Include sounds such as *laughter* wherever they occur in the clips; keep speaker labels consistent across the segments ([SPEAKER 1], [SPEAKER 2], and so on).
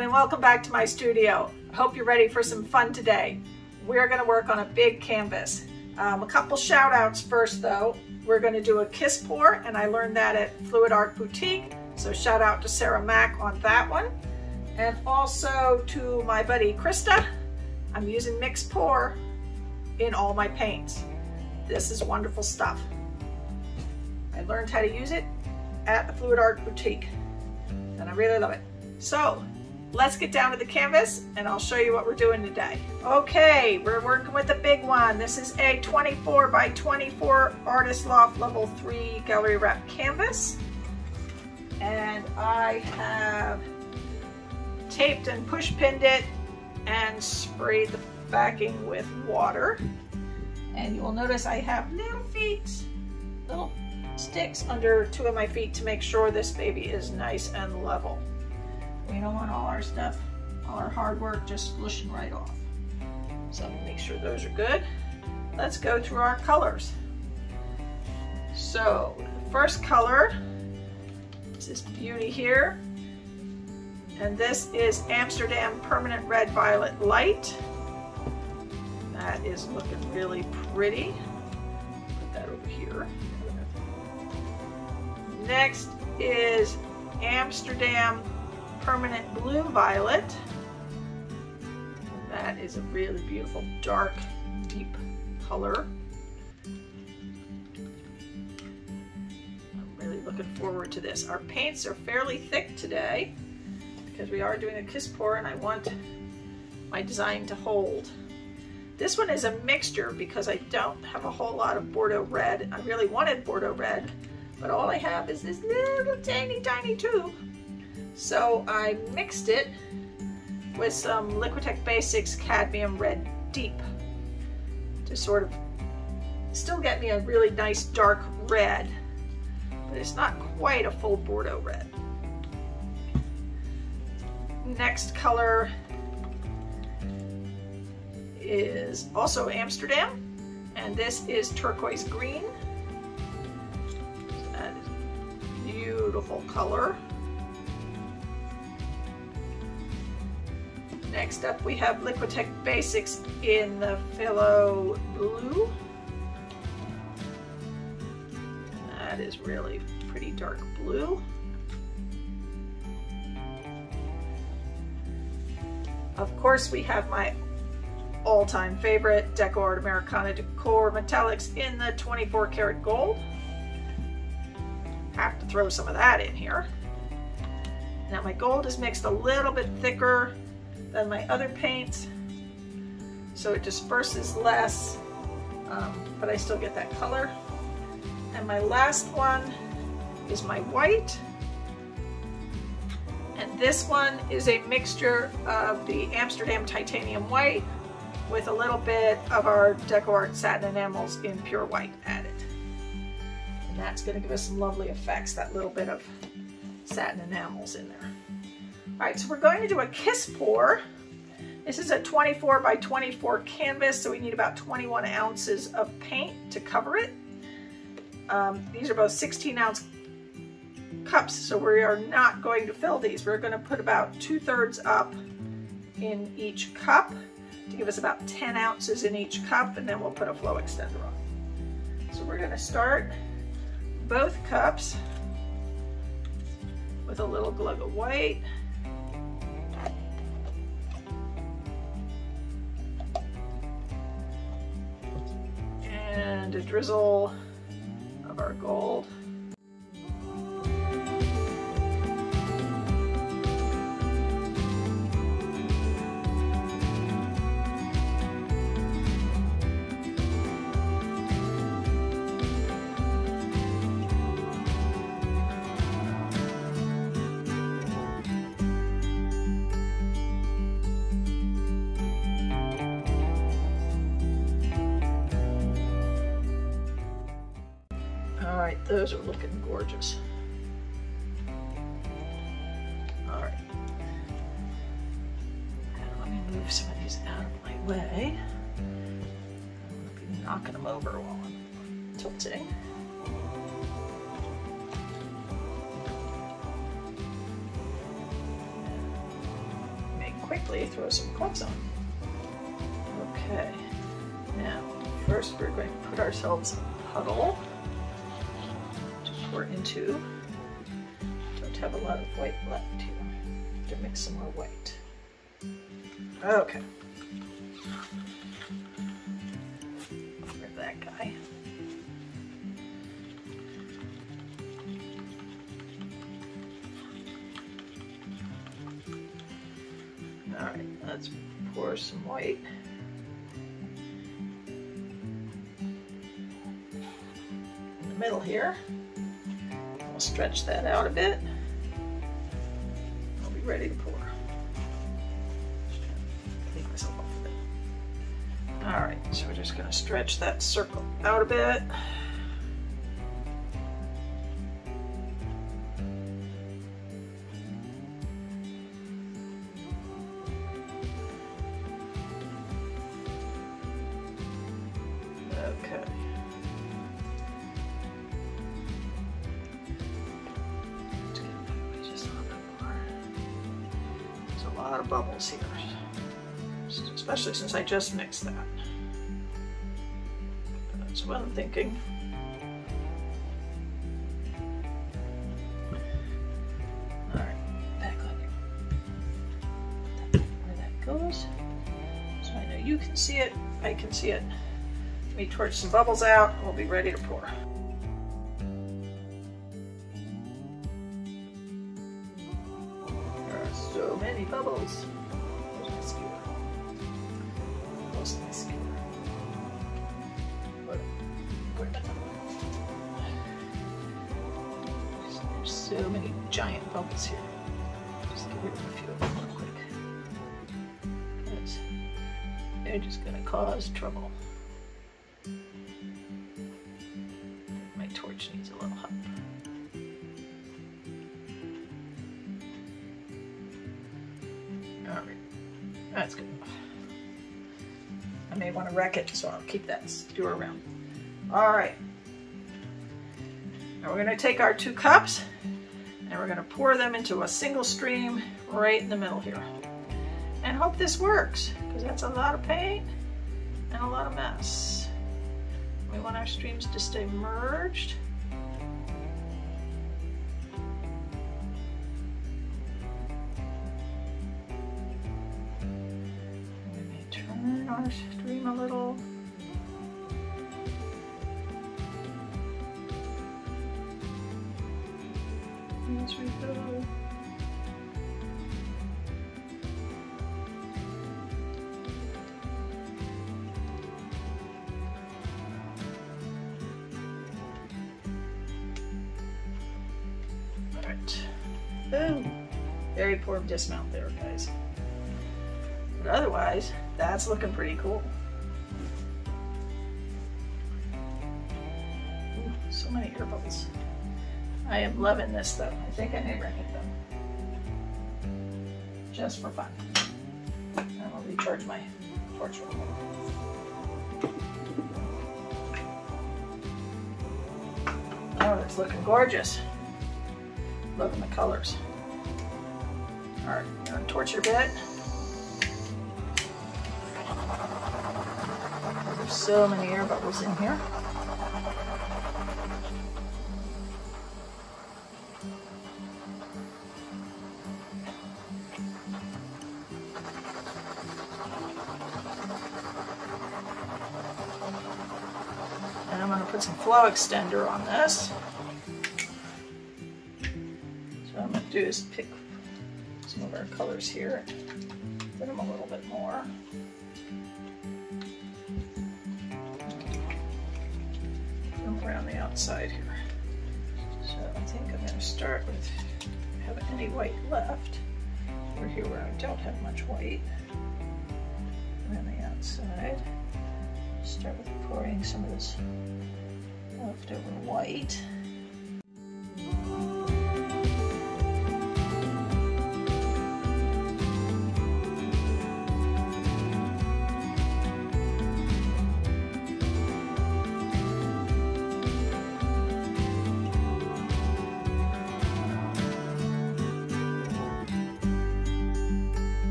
[SPEAKER 1] everyone and welcome back to my studio. I hope you're ready for some fun today. We're going to work on a big canvas. Um, a couple shout outs first though. We're going to do a kiss pour and I learned that at Fluid Art Boutique. So shout out to Sarah Mack on that one. And also to my buddy Krista. I'm using Mix Pour in all my paints. This is wonderful stuff. I learned how to use it at the Fluid Art Boutique and I really love it. So let's get down to the canvas and I'll show you what we're doing today. Okay, we're working with a big one. This is a 24 by 24 Artist Loft Level 3 Gallery Wrap canvas. And I have taped and push pinned it and sprayed the backing with water. And you will notice I have little feet, little sticks under two of my feet to make sure this baby is nice and level. We don't want all our stuff, all our hard work just slushing right off. So make sure those are good. Let's go through our colors. So the first color is this beauty here. And this is Amsterdam Permanent Red Violet Light. That is looking really pretty. Put that over here. Next is Amsterdam Permanent Blue Violet. That is a really beautiful dark, deep color. I'm really looking forward to this. Our paints are fairly thick today because we are doing a kiss pour and I want my design to hold. This one is a mixture because I don't have a whole lot of Bordeaux red. I really wanted Bordeaux red, but all I have is this little tiny, tiny tube. So I mixed it with some Liquitex Basics Cadmium Red Deep to sort of still get me a really nice dark red, but it's not quite a full Bordeaux red. Next color is also Amsterdam, and this is turquoise green. Beautiful color. Next up we have Liquitex Basics in the Phthalo Blue. That is really pretty dark blue. Of course we have my all-time favorite Deco Art Americana Decor Metallics in the 24 karat gold. Have to throw some of that in here. Now my gold is mixed a little bit thicker than my other paints, so it disperses less, um, but I still get that color. And my last one is my white. And this one is a mixture of the Amsterdam Titanium White with a little bit of our DecoArt Satin Enamels in pure white added. And that's gonna give us some lovely effects, that little bit of satin enamels in there. All right, so we're going to do a kiss pour. This is a 24 by 24 canvas, so we need about 21 ounces of paint to cover it. Um, these are both 16 ounce cups, so we are not going to fill these. We're gonna put about two thirds up in each cup to give us about 10 ounces in each cup and then we'll put a flow extender on. So we're going to start both cups with a little glug of white. And a drizzle of our gold. My way. Gonna be knocking them over while I'm tilting. quickly throw some gloves on. Okay, now first we're going to put ourselves a puddle to pour into. Don't have a lot of white left here. To mix some more white. Okay. All right, let's pour some white. In the middle here. We'll stretch that out a bit. I'll be ready to pour. Clean myself off a bit. All right, so we're just gonna stretch that circle out a bit. Lot of bubbles here, especially since I just mixed that. That's what I'm thinking. All right, back on where that goes. So I know you can see it, I can see it. Let me torch some bubbles out, we'll be ready to pour. So many giant bubbles here. Just get rid of a few of them real quick. Because they're just gonna cause trouble. My torch needs a little help. Alright, that's good enough. I may want to wreck it, so I'll keep that skewer around. Alright. Now we're going to take our two cups going to pour them into a single stream right in the middle here. And hope this works, because that's a lot of paint and a lot of mess. We want our streams to stay merged. Very poor dismount there, guys. But otherwise, that's looking pretty cool. Ooh, so many air bubbles. I am loving this though. I think I may wreck it though. Just for fun. And I'll recharge my torch. Oh, it's looking gorgeous. Loving the colors. All right, I'm torch your bit. There's so many air bubbles in here. And I'm gonna put some flow extender on this. So what I'm gonna do is pick our colors here, put them a little bit more. Around the outside here. So I think I'm gonna start with, have any white left, over here where I don't have much white. Around the outside. Start with pouring some of this leftover white.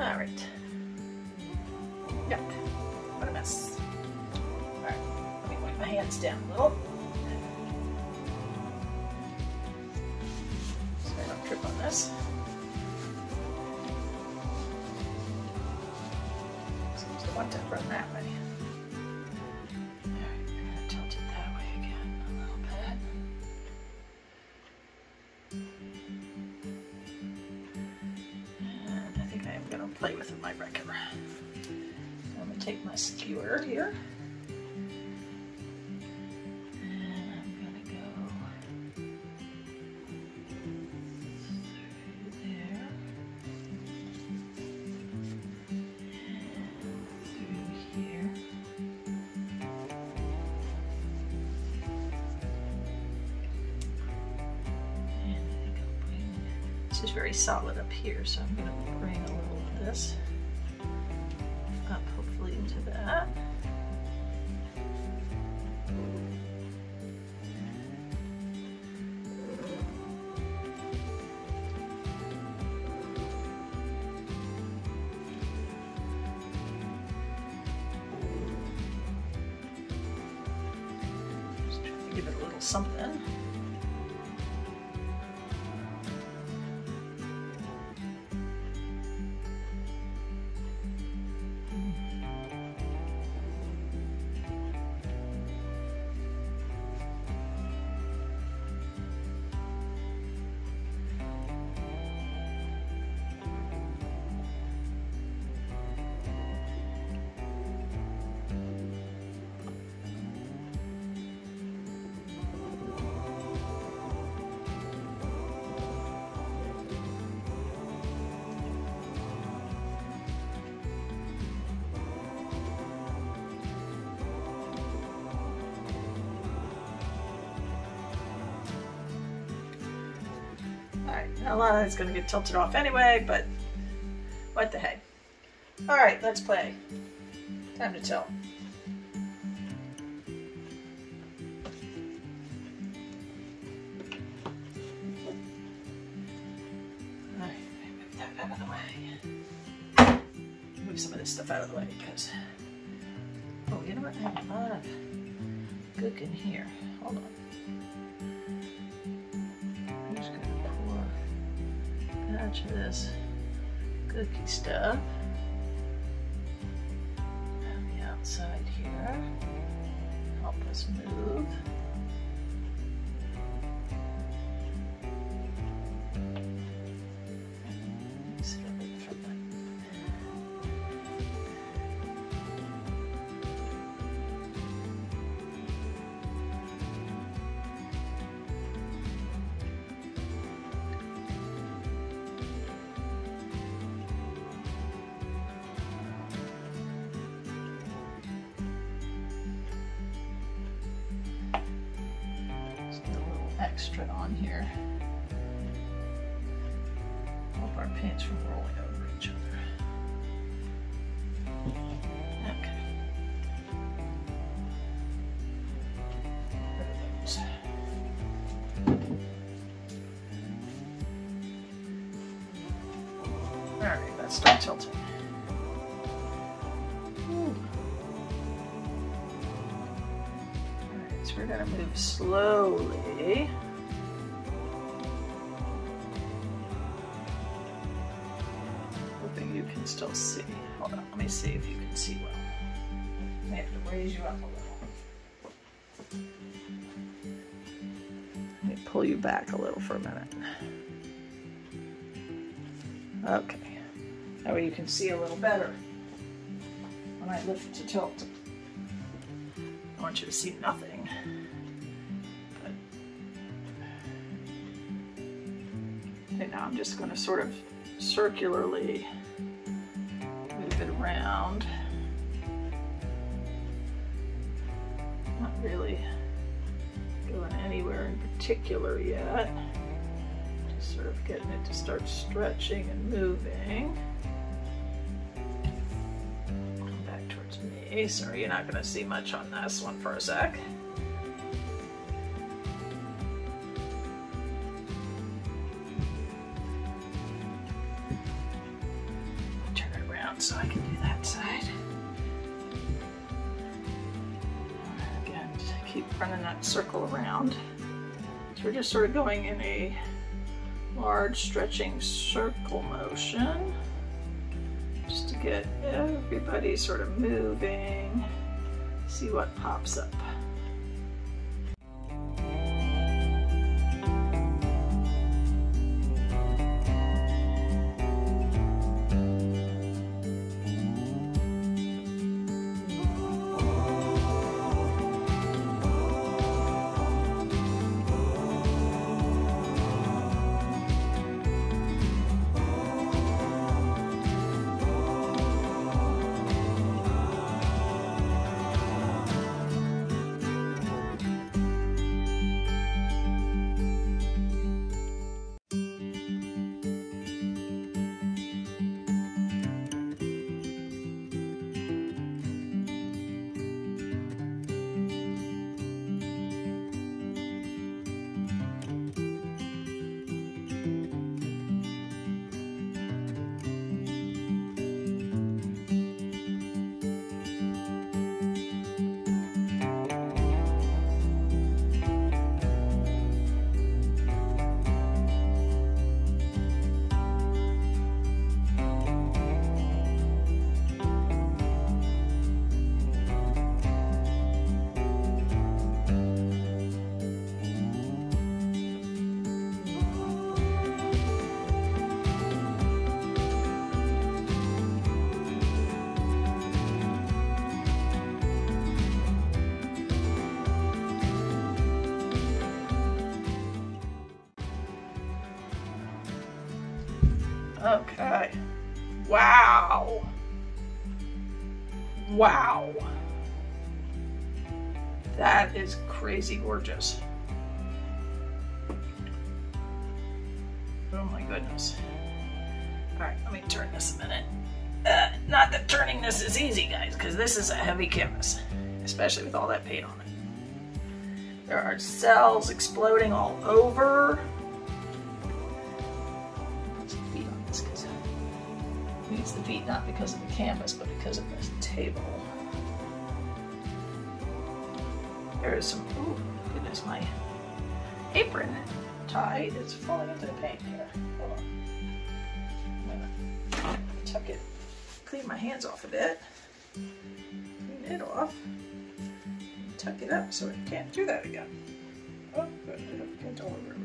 [SPEAKER 1] Right. Yep, what a mess. All right, let me wipe my hands down a little. Is very solid up here, so I'm gonna bring a little of this up hopefully into that. Just to give it a little something. A lot of it's going to get tilted off anyway, but what the heck. Alright, let's play. Time to tilt. Outside here. Help us move. Extra on here. Help our paints from rolling over each other. We're gonna move slowly. Still see. Hold on, let me see if you can see well. I have to raise you up a little. Let me pull you back a little for a minute. Okay. That way you can see a little better when I lift to tilt. I want you to see nothing. But and now I'm just going to sort of circularly around. Not really going anywhere in particular yet. Just sort of getting it to start stretching and moving. Back towards me. Sorry, you're not going to see much on this one for a sec. Turn it around so I can side. Again, keep running that circle around. So we're just sort of going in a large stretching circle motion just to get everybody sort of moving, see what pops up. Wow. Wow. That is crazy gorgeous. Oh my goodness. All right, let me turn this a minute. Uh, not that turning this is easy, guys, because this is a heavy canvas, especially with all that paint on it. There are cells exploding all over. Needs the feet not because of the canvas, but because of this table. There is some, ooh, goodness, my apron tie is falling into the paint here. Hold on. Tuck it, clean my hands off a bit, clean it off, tuck it up so it can't do that again. Oh, good, I paint all over.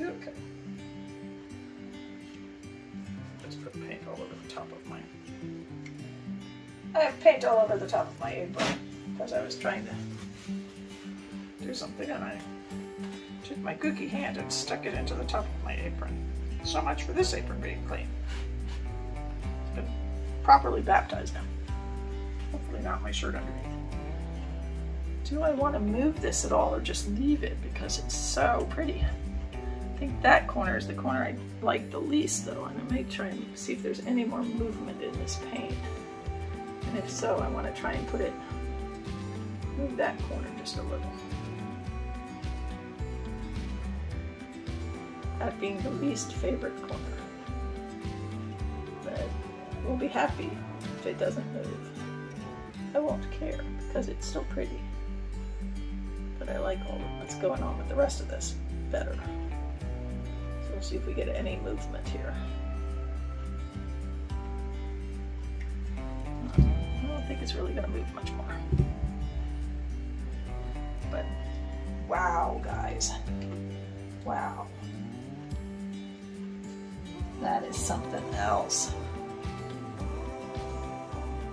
[SPEAKER 1] Okay. Paint all over the top of my... I have paint all over the top of my apron because I was trying to do something and I took my gooky hand and stuck it into the top of my apron. So much for this apron being clean. It's been properly baptized now. Hopefully not my shirt underneath. Do I want to move this at all or just leave it because it's so pretty? I think that corner is the corner I like the least though, and I may try and see if there's any more movement in this paint. And if so, I want to try and put it, move that corner just a little. That being the least favorite corner. But we'll be happy if it doesn't move. I won't care because it's still pretty. But I like all of what's going on with the rest of this better see if we get any movement here. I don't think it's really to move much more. But wow, guys. Wow. That is something else.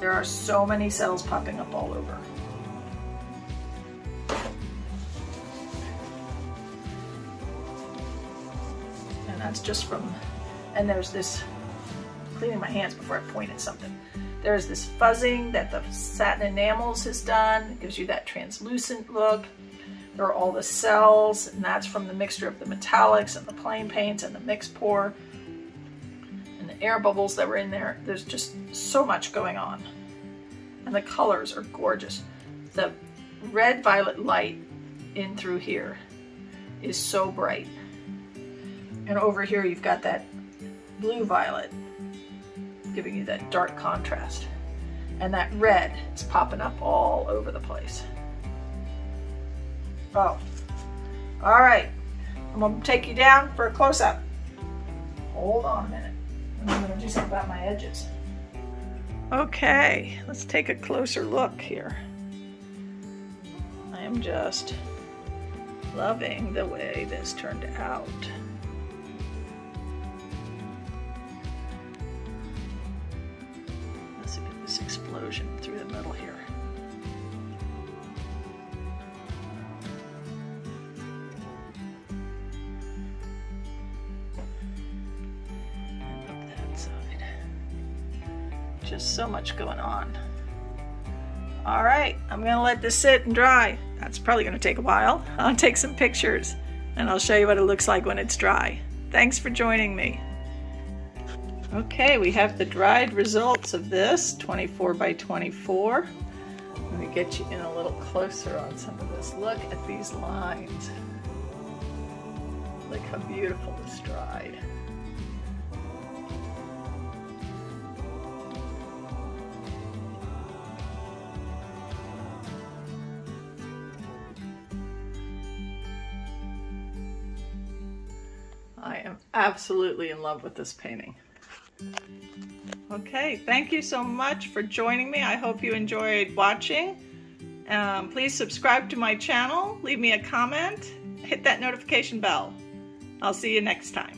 [SPEAKER 1] There are so many cells popping up all over. Just from, and there's this, cleaning my hands before I point at something. There's this fuzzing that the satin enamels has done. It gives you that translucent look. There are all the cells, and that's from the mixture of the metallics and the plain paints and the mix pour and the air bubbles that were in there. There's just so much going on. And the colors are gorgeous. The red violet light in through here is so bright. And over here you've got that blue violet giving you that dark contrast. And that red is popping up all over the place. Oh, all right. I'm gonna take you down for a close-up. Hold on a minute. I'm gonna do something about my edges. Okay, let's take a closer look here. I am just loving the way this turned out. Just so much going on. All right, I'm gonna let this sit and dry. That's probably gonna take a while. *laughs* I'll take some pictures and I'll show you what it looks like when it's dry. Thanks for joining me. Okay, we have the dried results of this, 24 by 24. Let me get you in a little closer on some of this. Look at these lines. Look how beautiful this dried. Absolutely in love with this painting. Okay, thank you so much for joining me. I hope you enjoyed watching. Um, please subscribe to my channel, leave me a comment, hit that notification bell. I'll see you next time.